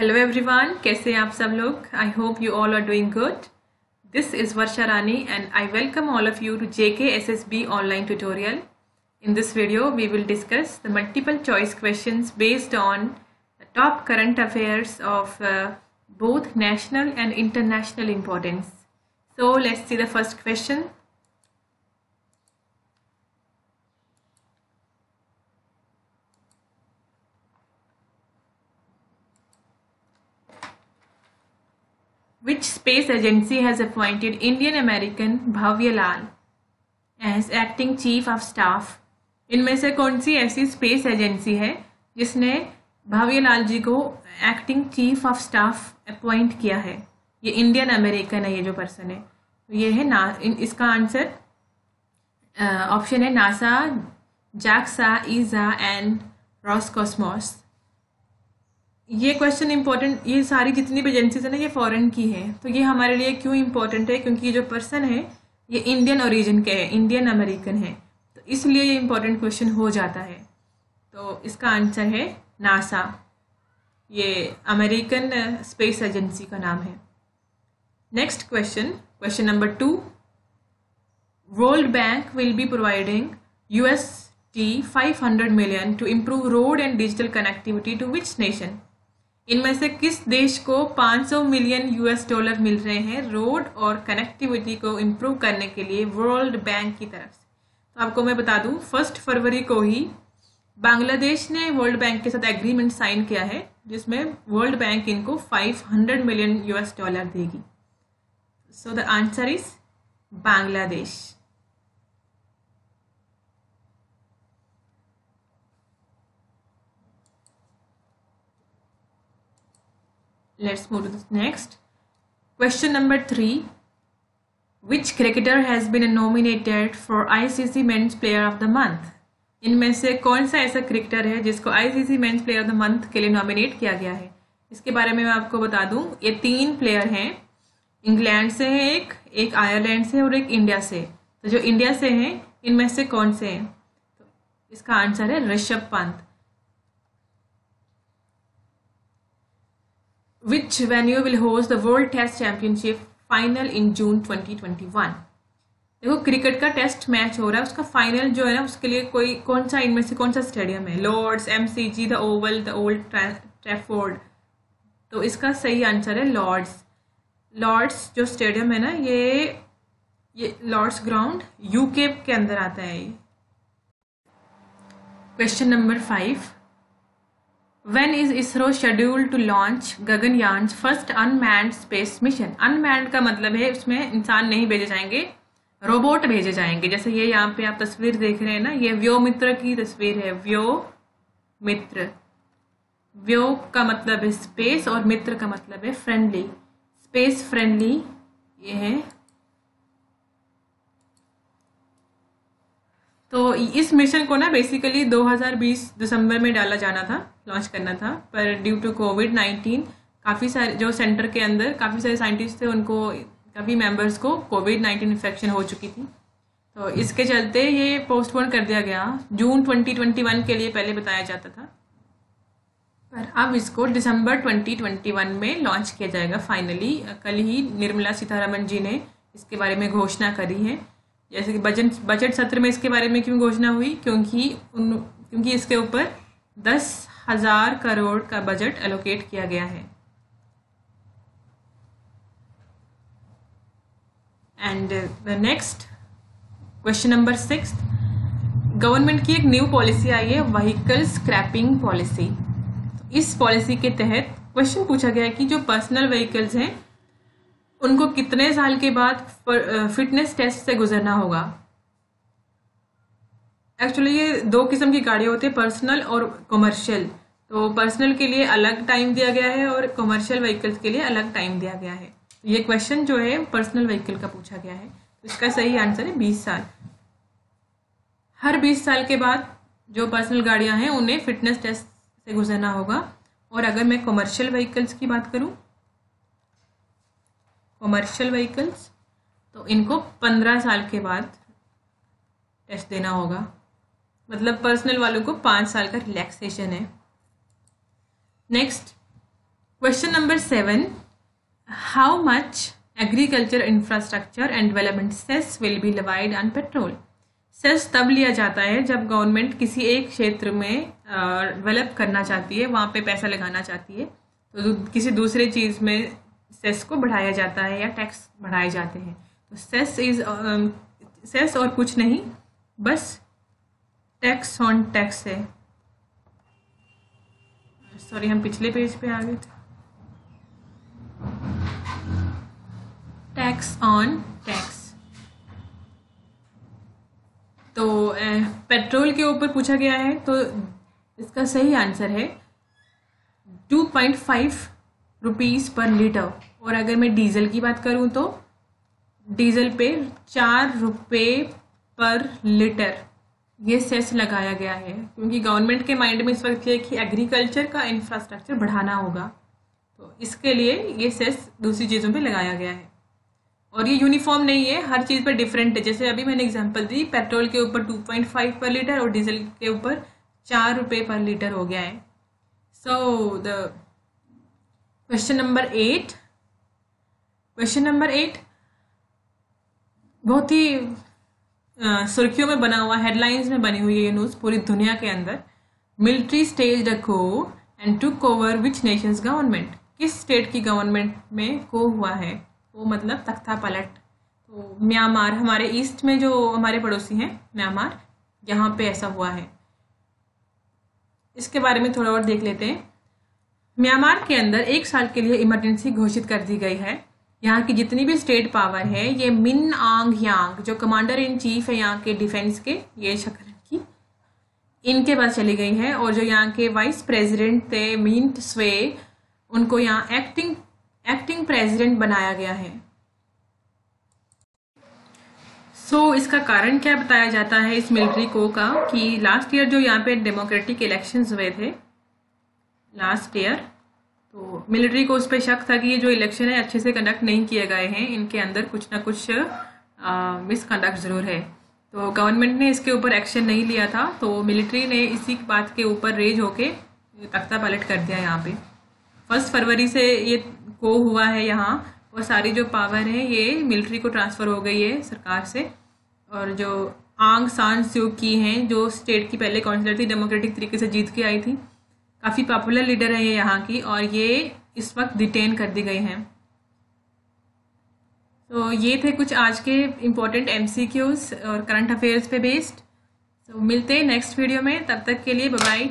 Hello everyone कैसे हैं आप सब लोग I hope you all are doing good this is Varsha Rani and I welcome all of you to JKSSB online tutorial. In this video, we will discuss the multiple choice questions based on the top current affairs of uh, both national and international importance. So let's see the first question. Which space agency has appointed Indian American Bhavya Lal as acting chief of staff? इनमें से कौन सी ऐसी space agency है जिसने भाव्य लाल जी को acting chief of staff appoint किया है? ये इंडियन अमेरिकन है, ये जो पर्सन है। तो ये है ना इसका आंसर ऑप्शन है NASA, JAXA ESA and Roscosmos ये क्वेश्चन इंपॉर्टेंट ये सारी जितनी भी एजेंसीज है ना, ये फॉरेन की है। तो ये हमारे लिए क्यों इंपॉर्टेंट है? क्योंकि ये जो पर्सन है, ये इंडियन ओरिजिन के है इंडियन अमेरिकन है। तो इसलिए ये इंपॉर्टेंट क्वेश्चन हो जाता है। तो इसका आंसर है नासा ये अमेरिकन स्पेस एजेंसी का नाम है। Next question question number two World Bank will be providing US T 500 million to improve road and digital connectivity to which nation इनमें से किस देश को 500 मिलियन यूएस डॉलर मिल रहे हैं? रोड और कनेक्टिविटी को इम्प्रूव करने के लिए वर्ल्ड बैंक की तरफ़ से। तो आपको मैं बता दूँ फ़र्स्ट फरवरी को ही बांग्लादेश ने वर्ल्ड बैंक के साथ एग्रीमेंट साइन किया है, जिसमें वर्ल्ड बैंक इनको 500 मिलियन यूएस डॉलर देगी। So the answer is Bangladesh. Let's move to the next. Question number three. Which cricketer has been nominated for ICC men's player of the month? इनमें से कौन सा ऐसा क्रिकेटर है जिसको ICC men's player of the month के लिए nominate किया गया है? इसके बारे में मैं आपको बता दूँ, ये तीन प्लेयर हैं। इंग्लैंड से है एक एक आयरलैंड से और एक इंडिया से। तो जो इंडिया से हैं, इनमें से कौन से हैं? तो इसका आंसर है Rishabh Pant. Which venue will host the World Test Championship final in June 2021? देखो क्रिकेट का टेस्ट मैच हो रहा है, उसका फाइनल जो है ना, उसके लिए कोई, कौन सा इनमें से कौन सा स्टेडियम है? Lord's M C G the Oval the Old Trafford तो इसका सही आंसर है लॉर्ड्स लॉर्ड्स जो स्टेडियम है ना, ये ये लॉर्ड्स ग्राउंड यूके के अंदर आता है question number five When is ISRO scheduled to launch Gaganyaan first unmanned space mission unmanned का मतलब है उसमें इंसान नहीं भेजे जाएँगे रोबोट भेजे जाएँगे। जैसे ये यहाँ पे आप तस्वीर देख रहे हैं ना, ये व्यो मित्र की तस्वीर है, व्यो मित्र। व्यो का मतलब है स्पेस और मित्र का मतलब है फ्रेंडली स्पेस फ्रेंडली ये है। तो इस मिशन को ना बेसिकली 2020 दिसंबर में डाला जाना था लॉन्च करना था, पर ड्यू टू कोविड 19 काफ़ी सारे, जो सेंटर के अंदर काफ़ी सारे साइंटिस्ट थे, उनको काफ़ी मेंबर्स को कोविड 19 इन्फेक्शन हो चुकी थी। तो इसके चलते ये पोस्टपोन कर दिया गया। जून 2021 के लिए पहले बताया जाता था। पर अब इसको दिसंबर 2021 में लॉन्च किया जाएगा फाइनली कल ही निर्मला सीतारमन जी ने इसके बारे में घोषणा करी है। जैसे कि बजट बजट सत्र में इसके बारे में क्यों घोषणा हुई? क्योंकि उन, क्योंकि इसके ऊपर दस हज़ार करोड़ का बजट एलोकेट किया गया है। And the next question number six government की एक न्यू पॉलिसी आई है व्हीकल स्क्रैपिंग पॉलिसी इस पॉलिसी के तहत क्वेश्चन पूछा गया है कि जो पर्सनल व्हीकल्स हैं उनको कितने साल के बाद फिटनेस टेस्ट से गुजरना होगा? एक्चुअली ये दो किस्म की गाड़ियाँ होती है पर्सनल और कमर्शियल तो पर्सनल के लिए अलग टाइम दिया गया है और कमर्शियल व्हीकल्स के लिए अलग टाइम दिया गया है. ये क्वेश्चन जो है पर्सनल व्हीकल का पूछा गया है. तो इसका सही आंसर है बीस साल. हर बीस साल के बाद जो पर्सनल गाड़ियाँ हैं, उन्हें फिटनेस टेस्ट से गुजरना होगा. और अगर मैं कमर्शियल व्हीकल्स की बात करूँ कमर्शियल व्हीकल्स तो इनको पंद्रह साल के बाद टेस्ट देना होगा। मतलब पर्सनल वालों को पाँच साल का रिलैक्सेशन है। Next question number seven how much agriculture infrastructure and development cess will be levied on petrol cess तब लिया जाता है जब गवर्नमेंट किसी एक क्षेत्र में डेवलप करना चाहती है, वहाँ पे पैसा लगाना चाहती है। तो किसी दूसरे चीज़ में सेस को बढ़ाया जाता है या टैक्स बढ़ाए जाते हैं। तो सेस इज़ सेस और कुछ नहीं, बस टैक्स ऑन टैक्स है। सॉरी हम पिछले पेज पे आ गए थे। टैक्स ऑन टैक्स तो पेट्रोल के ऊपर पूछा गया है तो इसका सही आंसर है। Two point five rupees per litre और अगर मैं डीजल की बात करूँ तो डीजल पे चार रुपये पर लीटर ये सेस लगाया गया है। क्योंकि गवर्नमेंट के माइंड में इस वक्त है कि एग्रीकल्चर का इंफ्रास्ट्रक्चर बढ़ाना होगा। तो इसके लिए ये सेस दूसरी चीज़ों पे लगाया गया है। और ये यूनिफॉर्म नहीं है, हर चीज़ पर डिफरेंट है। जैसे अभी मैंने एग्जांपल दी पेट्रोल के ऊपर 2.5 पर लीटर और डीजल के ऊपर चार रुपये पर लीटर हो गया है। So the question number eight question number eight बहुत ही सुर्खियों में बना हुआ हेडलाइंस में बनी हुई है ये न्यूज़ पूरी दुनिया के अंदर. Military stage coup and took over which nations government किस स्टेट की गवर्नमेंट में को हुआ है? वो मतलब तख्ता पलट. तो म्यांमार, हमारे ईस्ट में जो हमारे पड़ोसी हैं, म्यांमार, यहाँ पे ऐसा हुआ है. इसके बारे में थोड़ा और देख लेते हैं. म्यांमार के अंदर एक साल के लिए इमरजेंसी घोषित कर दी गई है। यहाँ की जितनी भी स्टेट पावर है ये मिन आंग यांग जो कमांडर इन चीफ है यहाँ के डिफेंस के ये शक्ल की इनके पास चली गई है। और जो यहाँ के वाइस प्रेसिडेंट थे मिंट स्वे उनको यहाँ एक्टिंग एक्टिंग प्रेसिडेंट बनाया गया है। सो so, इसका कारण क्या बताया जाता है इस मिलिट्री को का? कि लास्ट ईयर जो यहाँ पे डेमोक्रेटिक इलेक्शंस हुए थे लास्ट ईयर तो मिलिट्री को उस पर शक था कि ये जो इलेक्शन है, अच्छे से कंडक्ट नहीं किए गए हैं। इनके अंदर कुछ ना कुछ मिसकंडक्ट ज़रूर है। तो गवर्नमेंट ने इसके ऊपर एक्शन नहीं लिया था। तो मिलिट्री ने इसी बात के ऊपर रेज होके तख्ता पलट कर दिया यहाँ पे। फ़र्स्ट फरवरी से ये को हुआ है यहाँ। वो सारी जो पावर है, ये मिलिट्री को ट्रांसफ़र हो गई है सरकार से। और जो आंग सान स्यू की हैं, जो स्टेट की पहले काउंसिलर थी डेमोक्रेटिक तरीके से जीत के आई थी। काफ़ी पॉपुलर लीडर है ये यहाँ की और ये इस वक्त डिटेन कर दी गई हैं। तो ये थे कुछ आज के इम्पोर्टेंट एम और करंट अफेयर्स पे बेस्ड तो मिलते हैं नेक्स्ट वीडियो में। तब तक के लिए बाय